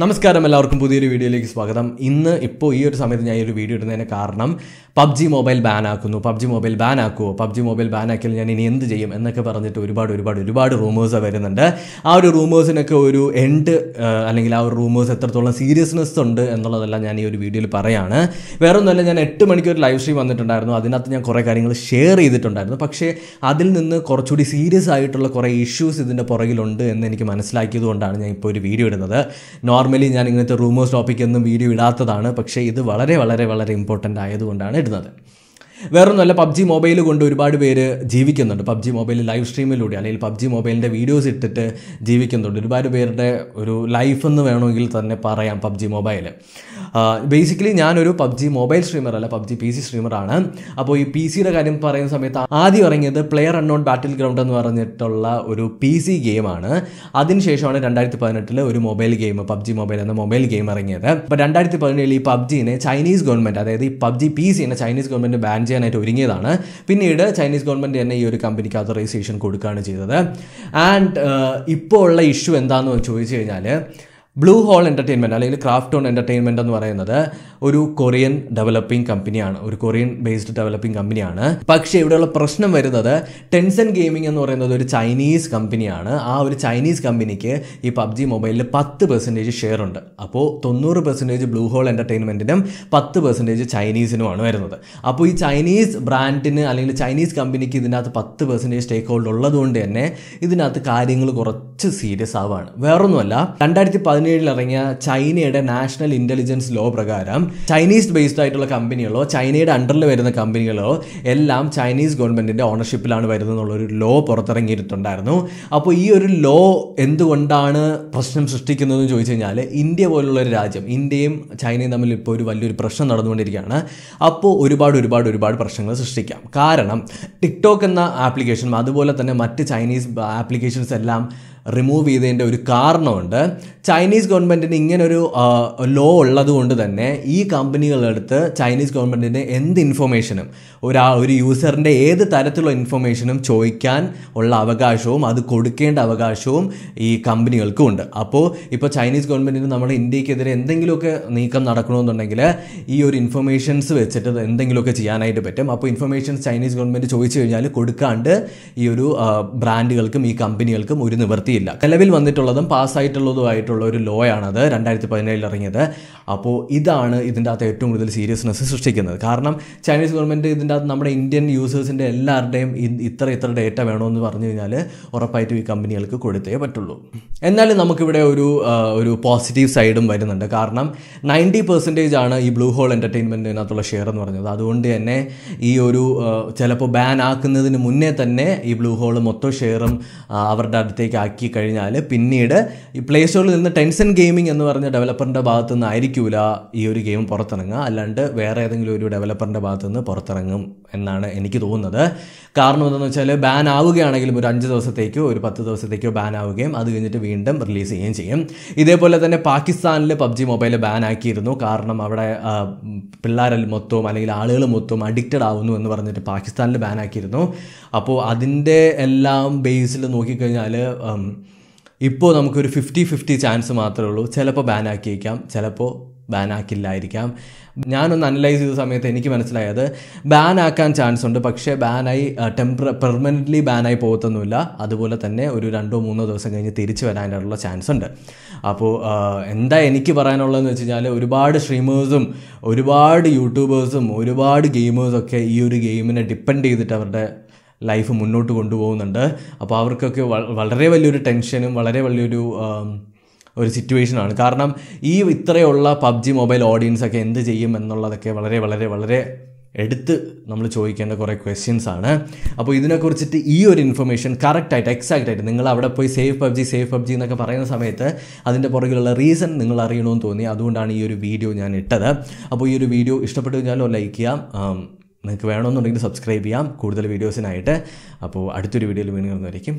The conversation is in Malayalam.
നമസ്കാരം എല്ലാവർക്കും പുതിയൊരു വീഡിയോയിലേക്ക് സ്വാഗതം. ഇന്ന് ഇപ്പോൾ ഈ ഒരു സമയത്ത് ഞാൻ ഈ ഒരു വീഡിയോ ഇടുന്നതിന് കാരണം പബ്ജി മൊബൈൽ ബാൻ ആക്കുന്നു. പബ്ജി മൊബൈൽ ബാൻ ആക്കുമോ പബ്ജി മൊബൈൽ ബാൻ ആക്കിയാൽ ഞാൻ ഇനി എന്ത് ചെയ്യും എന്നൊക്കെ പറഞ്ഞിട്ട് ഒരുപാട് ഒരുപാട് ഒരുപാട് റൂമേഴ്സ് വരുന്നുണ്ട്. ആ ഒരു റൂമേഴ്സിനൊക്കെ ഒരു എൻഡ് അല്ലെങ്കിൽ ആ ഒരു റൂമേഴ്സ് എത്രത്തോളം സീരിയസ്നെസ് ഉണ്ട് എന്നുള്ളതെല്ലാം ഞാൻ ഈ ഒരു വീഡിയോയിൽ പറയാണ്. വേറെ ഒന്നുമല്ല ഞാൻ എട്ട് മണിക്ക് ഒരു ലൈവ് സ്ട്രീം വന്നിട്ടുണ്ടായിരുന്നു. അതിനകത്ത് ഞാൻ കുറേ കാര്യങ്ങൾ ഷെയർ ചെയ്തിട്ടുണ്ടായിരുന്നു. പക്ഷേ അതിൽ നിന്ന് കുറച്ചുകൂടി സീരിയസ് ആയിട്ടുള്ള കുറേ ഇഷ്യൂസ് ഇതിന്റെ പുറകിലുണ്ട് എന്ന് എനിക്ക് മനസ്സിലാക്കിയതുകൊണ്ടാണ് ഞാൻ ഇപ്പോൾ ഒരു വീഡിയോ ഇടുന്നത്. നോർമലി ഞാൻ ഇങ്ങനത്തെ റൂമേഴ്സ് ടോപ്പിക്കൊന്നും വീഡിയോ ഇടാത്തതാണ്. പക്ഷേ ഇത് വളരെ വളരെ വളരെ ഇമ്പോർട്ടന്റ് ആയതുകൊണ്ടാണ് ഇടുന്നത്. വേറൊന്നുമല്ല പബ്ജി മൊബൈൽ കൊണ്ട് ഒരുപാട് പേര് ജീവിക്കുന്നുണ്ട്. പബ്ജി മൊബൈൽ ലൈവ് സ്ട്രീമിലൂടെ അല്ലെങ്കിൽ പബ്ജി മൊബൈലിന്റെ വീഡിയോസ് ഇട്ടിട്ട് ജീവിക്കുന്നുണ്ട്. ഒരുപാട് പേരുടെ ഒരു ലൈഫ് എന്ന് വേണമെങ്കിൽ തന്നെ പറയാം പബ്ജി മൊബൈൽ ബേസിക്കലി ഞാനൊരു പബ്ജി മൊബൈൽ സ്ട്രീമർ അല്ല പബ്ജി പി സി സ്ട്രീമറാണ് അപ്പോൾ ഈ പി സിയുടെ കാര്യം പറയുന്ന സമയത്ത് ആദ്യം ഇറങ്ങിയത് പ്ലെയർ അൺനോൺ ബാറ്റിൽ ഗ്രൗണ്ട് എന്ന് പറഞ്ഞിട്ടുള്ള ഒരു പി സി ഗെയിമാണ് അതിനുശേഷമാണ് രണ്ടായിരത്തി പതിനെട്ടിൽ ഒരു മൊബൈൽ ഗെയിം പബ്ജി മൊബൈൽ എന്ന മൊബൈൽ ഗെയിം ഇറങ്ങിയത്. അപ്പോൾ രണ്ടായിരത്തി പതിനേഴിൽ ഈ പബ്ജിനെ ചൈനീസ് ഗവൺമെന്റ് അതായത് ഈ പബ്ജി പി സിനെ ചൈനീസ് ഗവൺമെന്റ് ബാൻ ചെയ്യാനായിട്ട് ഒരുങ്ങിയതാണ്. പിന്നീട് ചൈനീസ് ഗവൺമെന്റ് തന്നെ ഈ ഒരു കമ്പനിക്ക് അതറൈസേഷൻ കൊടുക്കുകയാണ് ചെയ്തത്. ആൻഡ് ഇപ്പോൾ ഉള്ള ഇഷ്യൂ എന്താണെന്ന് ചോദിച്ചു കഴിഞ്ഞാൽ ബ്ലൂ ഹോൾ എന്റർടൈൻമെന്റ് അല്ലെങ്കിൽ ക്രാഫ്റ്റ് ഓൺ എന്റർടൈൻമെന്റ് എന്ന് പറയുന്നത് ഒരു കൊറിയൻ ഡെവലപ്പിംഗ് കമ്പനിയാണ് ഒരു കൊറിയൻ ബേസ്ഡ് ഡെവലപ്പിംഗ് കമ്പനിയാണ് പക്ഷേ ഇവിടെയുള്ള പ്രശ്നം വരുന്നത് ടെൻസൺ ഗെയിമിംഗ് എന്ന് പറയുന്നത് ഒരു ചൈനീസ് കമ്പനിയാണ് ആ ഒരു ചൈനീസ് കമ്പനിക്ക് ഈ പബ്ജി മൊബൈലിൽ പത്ത് പെർസെന്റേജ് ഷെയർ ഉണ്ട്. അപ്പോൾ തൊണ്ണൂറ് പെർസെന്റേജ് ബ്ലൂ ഹോൾ എന്റർടൈൻമെന്റിനും പത്ത് പെർസെന്റേജ് ചൈനീസിനുമാണ് വരുന്നത്. അപ്പോൾ ഈ ചൈനീസ് ബ്രാൻഡിന് അല്ലെങ്കിൽ ചൈനീസ് കമ്പനിക്ക് ഇതിനകത്ത് പത്ത് പെർസെന്റേജ് സ്റ്റേക്ക് ഹോൾഡ് ഉള്ളതുകൊണ്ട് തന്നെ ഇതിനകത്ത് കാര്യങ്ങൾ കുറച്ച് സീരിയസ് ആവുകയാണ് വേറൊന്നുമല്ല രണ്ടായിരത്തി പതിനേഴിൽ ഇറങ്ങിയ ചൈനയുടെ നാഷണൽ ഇന്റലിജൻസ് ലോ പ്രകാരം ചൈനീസ് ബേസ്ഡ് ആയിട്ടുള്ള കമ്പനികളോ ചൈനയുടെ അണ്ടറിൽ വരുന്ന കമ്പനികളോ എല്ലാം ചൈനീസ് ഗവൺമെന്റിന്റെ ഓണർഷിപ്പിലാണ് വരുന്നത് എന്നുള്ളൊരു ലോ പുറത്തിറങ്ങിയിട്ടുണ്ടായിരുന്നു. അപ്പോൾ ഈ ഒരു ലോ എന്തുകൊണ്ടാണ് പ്രശ്നം സൃഷ്ടിക്കുന്നതെന്ന് ചോദിച്ചു കഴിഞ്ഞാൽ ഇന്ത്യ പോലുള്ള ഒരു രാജ്യം ഇന്ത്യയും ചൈനയും തമ്മിൽ ഇപ്പോൾ ഒരു വലിയൊരു പ്രശ്നം നടന്നുകൊണ്ടിരിക്കുകയാണ്. അപ്പോൾ ഒരുപാട് ഒരുപാട് ഒരുപാട് പ്രശ്നങ്ങൾ സൃഷ്ടിക്കാം. കാരണം ടിക്ടോക്ക് എന്ന ആപ്ലിക്കേഷനും അതുപോലെ തന്നെ മറ്റ് ചൈനീസ് ആപ്ലിക്കേഷൻസ് എല്ലാം റിമൂവ് ചെയ്തതിന്റെ ഒരു കാരണമുണ്ട്. ചൈനീസ് ഗവൺമെന്റിന് ഇങ്ങനൊരു ലോ ഉള്ളതുകൊണ്ട് തന്നെ ഈ കമ്പനികളെടുത്ത് ചൈനീസ് ഗവൺമെന്റിന്റെ എന്ത് ഇൻഫർമേഷനും ഒരാ ഒരു യൂസറിന്റെ ഏത് തരത്തിലുള്ള ഇൻഫർമേഷനും ചോദിക്കാൻ ഉള്ള അവകാശവും അത് കൊടുക്കേണ്ട അവകാശവും ഈ കമ്പനികൾക്കും ഉണ്ട് അപ്പോൾ ഇപ്പോൾ ചൈനീസ് ഗവൺമെന്റിന് നമ്മുടെ ഇന്ത്യക്കെതിരെ എന്തെങ്കിലുമൊക്കെ നീക്കം നടക്കണമെന്നുണ്ടെങ്കിൽ ഈ ഒരു ഇൻഫർമേഷൻസ് വെച്ചിട്ട് എന്തെങ്കിലുമൊക്കെ ചെയ്യാനായിട്ട് പറ്റും. അപ്പോൾ ഇൻഫർമേഷൻസ് ചൈനീസ് ഗവൺമെന്റ് ചോദിച്ചു കഴിഞ്ഞാൽ കൊടുക്കാണ്ട് ഈ ഒരു ബ്രാൻഡുകൾക്കും ഈ കമ്പനികൾക്കും ഒരു നിവൃത്തി ഇല്ല. നിലവിൽ വന്നിട്ടുള്ളതും പാസ്സായിട്ടുള്ളതുമായിട്ടുള്ള ഒരു ലോ ആണത്. രണ്ടായിരത്തി പതിനേഴിൽ ഇറങ്ങിയത്. അപ്പോൾ ഇതാണ് ഇതിന്റെ അകത്ത് ഏറ്റവും കൂടുതൽ സീരിയസ്നെസ് സൃഷ്ടിക്കുന്നത്. കാരണം ചൈനീസ് ഗവൺമെന്റ് ഇതിന്റെ അകത്ത് നമ്മുടെ ഇന്ത്യൻ യൂസേഴ്സിന്റെ എല്ലാവരുടെയും ഇത്ര ഇത്ര ഡേറ്റ വേണമെന്ന് പറഞ്ഞു കഴിഞ്ഞാൽ ഉറപ്പായിട്ടും ഈ കമ്പനികൾക്ക് കൊടുത്തേ പറ്റുള്ളൂ. എന്നാലും നമുക്കിവിടെ ഒരു ഒരു പോസിറ്റീവ് സൈഡും വരുന്നുണ്ട്. കാരണം നയന്റി പെർസെന്റേജ് ആണ് ഈ ബ്ലൂ ഹോൾ എന്റർടൈൻമെന്റിനകത്തുള്ള ഷെയർ എന്ന് പറഞ്ഞത്. അതുകൊണ്ട് തന്നെ ഈ ഒരു ചിലപ്പോൾ ബാൻ ആക്കുന്നതിന് മുന്നേ തന്നെ ഈ ബ്ലൂ ഹോൾ മൊത്തം ഷെയറും അവരുടെ അടുത്തേക്ക് ആക്കി കഴിഞ്ഞാൽ പിന്നീട് ഈ പ്ലേ സ്റ്റോറിൽ നിന്ന് ടെൻസൺ ഗെയിമിംഗ് എന്ന് പറഞ്ഞ ഡെവലപ്പറിന്റെ ഭാഗത്തു നിന്ന് ആയിരിക്കൂല ഈ ഒരു ഗെയിം പുറത്തിറങ്ങുക. അല്ലാണ്ട് വേറെ ഏതെങ്കിലും ഒരു ഡെവലപ്പറിന്റെ ഭാഗത്തു നിന്ന് പുറത്തിറങ്ങും എന്നാണ് എനിക്ക് തോന്നുന്നത്. കാരണം എന്താണെന്ന് വെച്ചാൽ ബാൻ ആവുകയാണെങ്കിലും ഒരു അഞ്ച് ദിവസത്തേക്കോ ഒരു പത്ത് ദിവസത്തേക്കോ ബാൻ ആവുകയും അത് കഴിഞ്ഞിട്ട് വീണ്ടും റിലീസ് ചെയ്യുകയും ചെയ്യും. ഇതേപോലെ തന്നെ പാകിസ്ഥാനിൽ പബ്ജി മൊബൈൽ ബാൻ ആക്കിയിരുന്നു. കാരണം അവിടെ പിള്ളേരിൽ മൊത്തവും അല്ലെങ്കിൽ ആളുകൾ മൊത്തവും അഡിക്റ്റഡ് ആവുന്നു എന്ന് പറഞ്ഞിട്ട് പാകിസ്ഥാനിൽ ബാൻ ആക്കിയിരുന്നു. അപ്പോൾ അതിന്റെ എല്ലാം ബേസിൽ നോക്കിക്കഴിഞ്ഞാൽ ഇപ്പോൾ നമുക്കൊരു ഫിഫ്റ്റി ഫിഫ്റ്റി ചാൻസ് മാത്രമേ ഉള്ളൂ. ചിലപ്പോൾ ബാൻ ആക്കിയേക്കാം. ചിലപ്പോൾ ബാൻ ആക്കില്ലായിരിക്കാം. ഞാനൊന്ന് അനലൈസ് ചെയ്ത സമയത്ത് എനിക്ക് മനസ്സിലായത് ബാൻ ആക്കാൻ ചാൻസ് ഉണ്ട്. പക്ഷേ ബാനായി ടെമ്പറ പെർമനന്റ്ലി ബാനായി പോകത്തൊന്നുമില്ല. അതുപോലെ തന്നെ ഒരു രണ്ടോ മൂന്നോ ദിവസം കഴിഞ്ഞ് തിരിച്ചു വരാനായിട്ടുള്ള ചാൻസ് ഉണ്ട്. അപ്പോൾ എന്താ എനിക്ക് പറയാനുള്ളതെന്ന് വെച്ച് കഴിഞ്ഞാൽ ഒരുപാട് സ്ട്രീമേഴ്സും ഒരുപാട് യൂട്യൂബേഴ്സും ഒരുപാട് ഗെയിമേഴ്സൊക്കെ ഈ ഒരു ഗെയിമിനെ ഡിപ്പെൻഡ് ചെയ്തിട്ട് അവരുടെ ലൈഫ് മുന്നോട്ട് കൊണ്ടുപോകുന്നുണ്ട്. അപ്പോൾ അവർക്കൊക്കെ വളരെ വലിയൊരു ടെൻഷനും വളരെ വലിയൊരു ഒരു സിറ്റുവേഷനാണ് കാരണം ഈ ഇത്രയുള്ള പബ്ജി മൊബൈൽ ഓഡിയൻസൊക്കെ എന്ത് ചെയ്യും എന്നുള്ളതൊക്കെ വളരെ വളരെ വളരെ എടുത്ത് നമ്മൾ ചോദിക്കേണ്ട കുറേ ക്വസ്റ്റ്യൻസ് ആണ്. അപ്പോൾ ഇതിനെക്കുറിച്ചിട്ട് ഈ ഒരു ഇൻഫർമേഷൻ കറക്റ്റായിട്ട് എക്സാക്റ്റ് ആയിട്ട് നിങ്ങൾ അവിടെ പോയി സേഫ് പബ്ജി സേഫ് പബ്ജി എന്നൊക്കെ പറയുന്ന സമയത്ത് അതിന്റെ പുറകിലുള്ള റീസൺ നിങ്ങൾ അറിയണമെന്ന് തോന്നി. അതുകൊണ്ടാണ് ഈ ഒരു വീഡിയോ ഞാൻ ഇട്ടത്. അപ്പോൾ ഈ ഒരു വീഡിയോ ഇഷ്ടപ്പെട്ടു കഴിഞ്ഞാലോ ലൈക്ക് ചെയ്യാം. നിങ്ങൾക്ക് വേണമെന്നുണ്ടെങ്കിൽ സബ്സ്ക്രൈബ് ചെയ്യാം. കൂടുതൽ വീഡിയോസിനായിട്ട് അപ്പോൾ അടുത്തൊരു വീഡിയോയിൽ വീണ്ടും വരുന്നതായിരിക്കും.